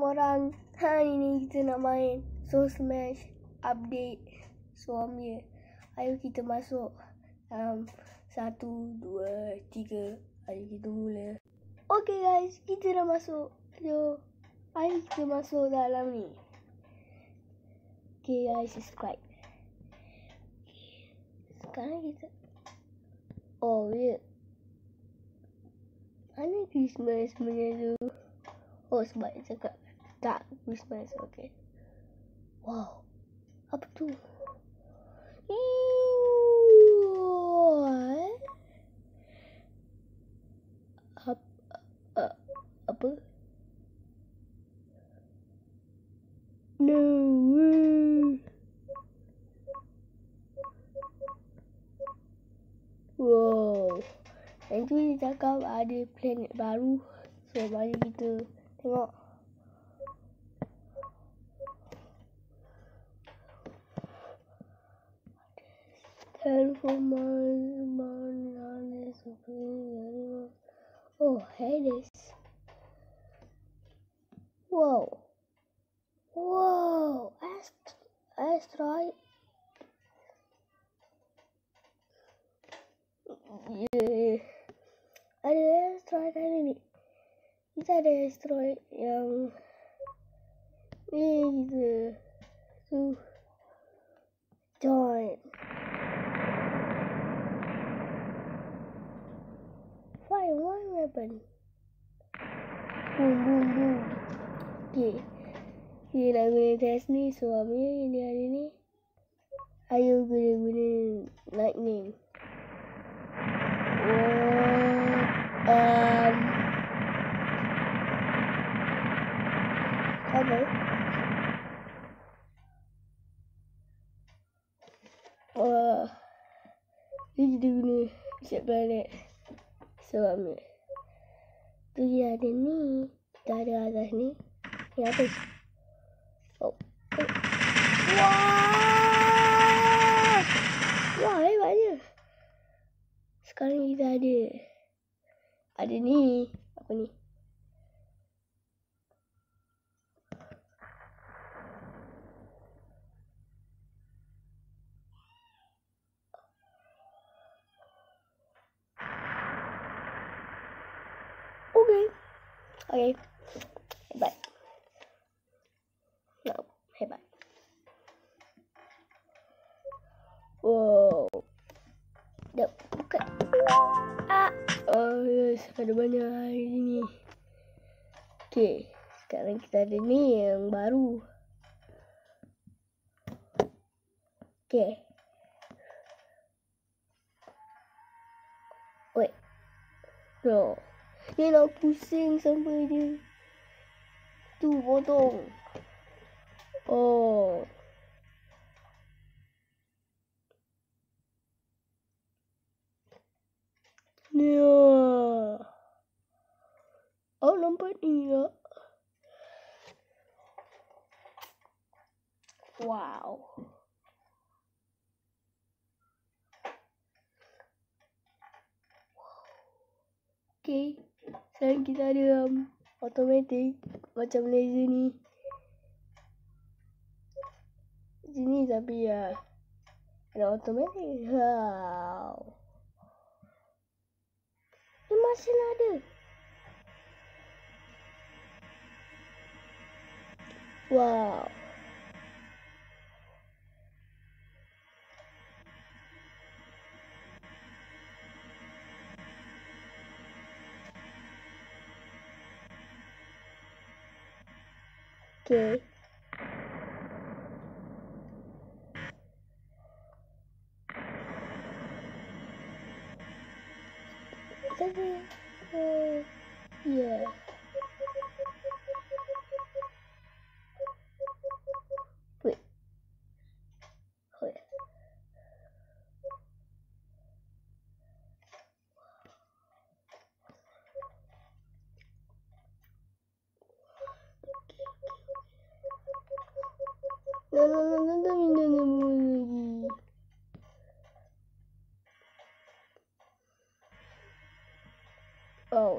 Semua orang, hari ni kita nak main Soul Smash update suami. Ayo kita masuk dalam satu, dua, tiga. Ayo kita mula. Okay guys, kita dah masuk. So, ayo kita masuk dalam ni. Okay guys, subscribe. Sekarang kita Oh, ya. Yeah. Mana Christmas punya tu? Oh, sebab dia cakap tak Christmas. Okay. Wow. Apa tu? Apa? Uh, apa? No. Wow. Yang tu dia cakap ada planet baru. So, mari kita tengok. for my! more knowledge of animals. Oh, hey this. Whoa. Whoa. Ast asteroid. Yeah. Ada asteroid ini. Kita ada asteroid yang ini gitu. Tuh. happen? Boom, boom, boom. Okay. Ini lagu guna test ni. So, apa yang dia hari ni? Ayo guna guna lightning. Oh, um, apa? Oh, dia jadi guna siap balik. So, ambil. Tu dia ada ni. Kita ada atas ni. Ni apa? Oh. oh. Wah! Wah, hebatnya. Sekarang kita ada. Ada ni. Apa ni? Okay. Okay. Hebat. No, hebat. Wow. Dah buka. Ah. Oh, yes. Ada banyak hari ni. Okay. Sekarang kita ada ni yang baru. Okay. Wait. No. Ni nak pusing sampai dia. Tu potong. Oh. Ni. Oh, nampak ni ya. Wow. Okay. Sekarang kita ada um, automatic macam laser ni. Sini tapi ya ada automatic. Wow. Ni masih ada. Wow. Okay. Yeah. Oh,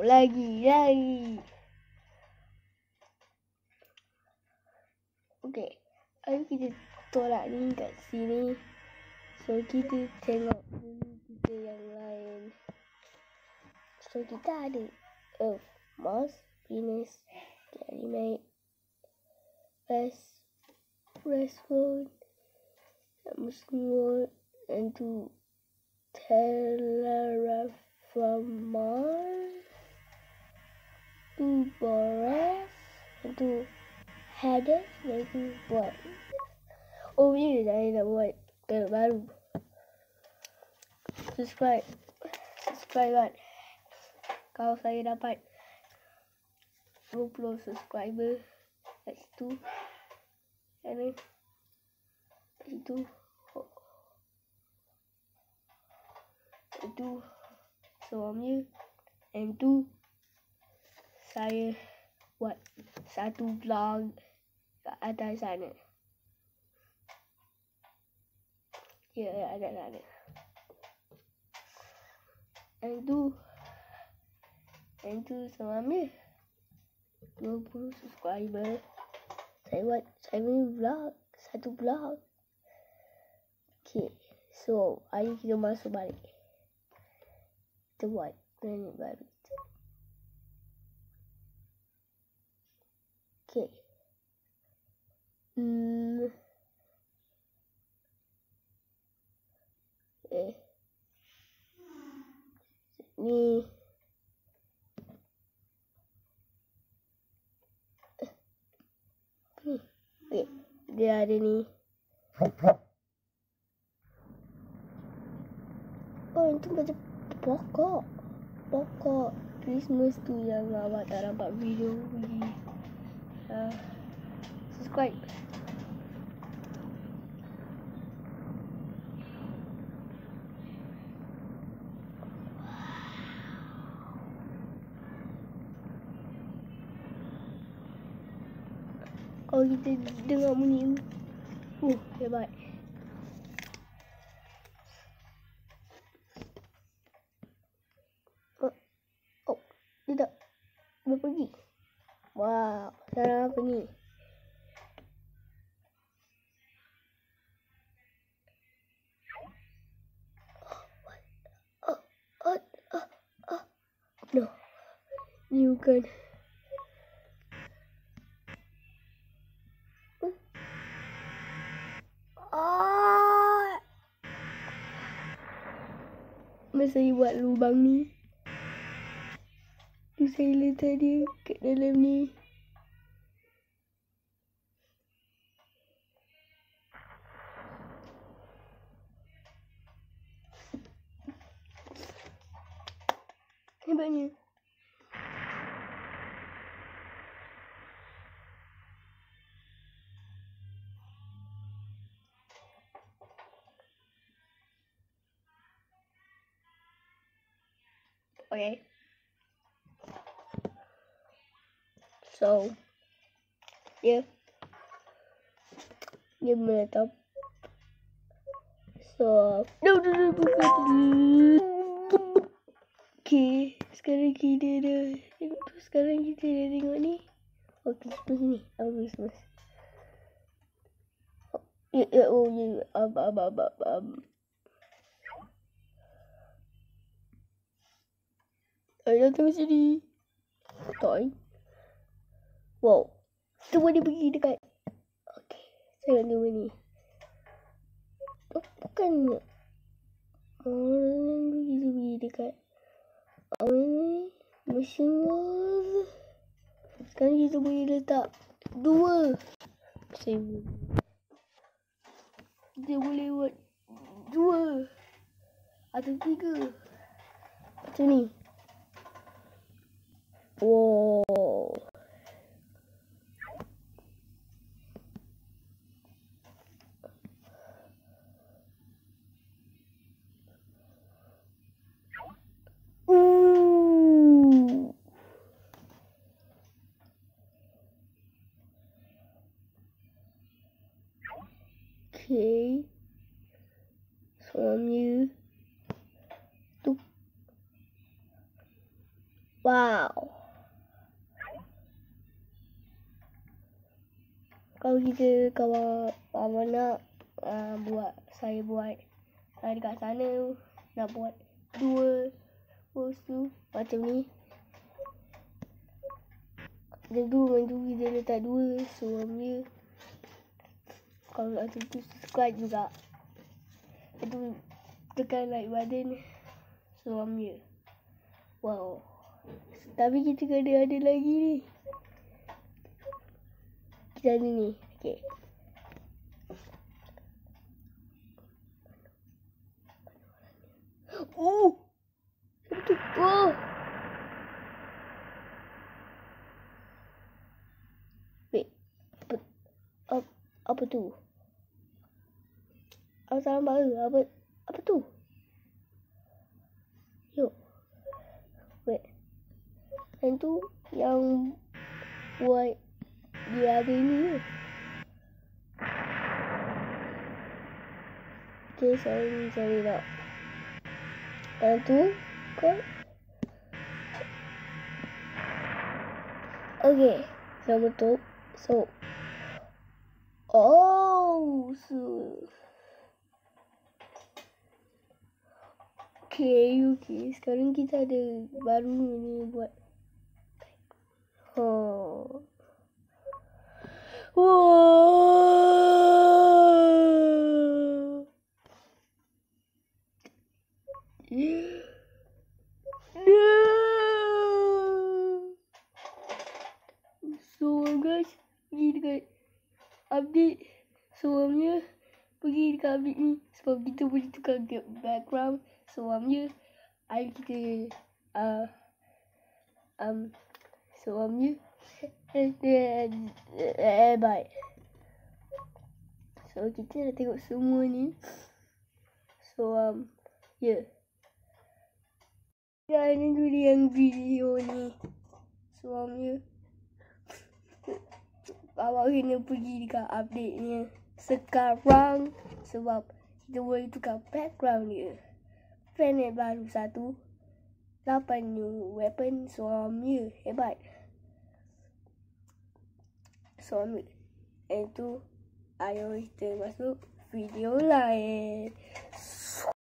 lagi, lagi. Okay. Ayo kita tolak ni kat sini. So kita tengok dulu kita yang lain. So kita ada Earth, Mars, Venus, Ganymede, West, Westworld, Atmosphere, and to Terraform Mars, to Boreas, and to Hades, and to buat. Oh ya, saya nak buat channel baru. Subscribe. Subscribe kan. Kalau saya dapat 20 subscriber kat situ. Then itu itu suaminya and tu saya buat satu vlog kat atas sana. Ya, ada ada. And tu and tu suaminya 20 subscriber. Saya buat saya punya vlog satu vlog. Okay, so ayo kita masuk balik. Kita buat planet baru. Okay. Hmm. Eh. Ni. Dia ada ni. Oh, itu macam pokok. Pokok. Christmas tu yang awak tak nampak video pergi. Uh, subscribe. Kalau kita dengar bunyi Uh, hebat. Oh, oh, dia tak dia pergi. Wow, sekarang apa ni? Oh, oh, oh, oh. No, ni bukan. Masa saya buat lubang ni Tu saya letak dia kat dalam ni Hebatnya Okay. So, yeah. Dia menetap. So, no, no, no, no, no. Okay, sekarang kita dah tengok tu. Sekarang kita dah tengok ni. Oh, Christmas ni. Apa Christmas? Oh, ya, ya, oh, ya, ya. Ab, ab, ab, ab, ab. Ay, datang sini. Tak. Wow. Semua dia pergi dekat. Okay. Saya nak tengok ni. Oh, bukan. Oh, pergi pergi dekat. Oh, ni. Mesin wall. Sekarang kita boleh letak dua. Saya Kita boleh buat dua. Atau tiga. Macam ni. Wow. Ooh. Okay. From you. Wow. Kalau kita kawan apa nak uh, buat saya buat uh, dekat sana nak buat dua post tu macam ni. Macam tu main tu kita letak dua suam dia. Kalau nak tu subscribe juga. Itu tekan like button suam dia. Wow. Tapi kita kena ada lagi ni. Ada ni. Okay. Oh! Itu oh! Wait. Apa, apa, tu? Apa salam baru? Apa, apa tu? Yuk. Wait. Yang tu yang buat Okay, sorry, sorry tak. Yang tu kau. Okay, so betul. So, oh, so. Okay, okay. Sekarang kita ada baru ni buat Oh. Whoa. No. So guys, pergi dekat update suamnya pergi dekat update ni sebab kita boleh tukar background suamnya air kita uh, um suamnya eh baik so kita dah tengok semua ni. So um yeah dan ini dulu yang video ni. Suamnya awak kena pergi dekat update ni sekarang sebab kita boleh tukar background dia. Planet baru satu. Lapan new weapon. Suamnya hebat suami. Itu ayo kita masuk video lain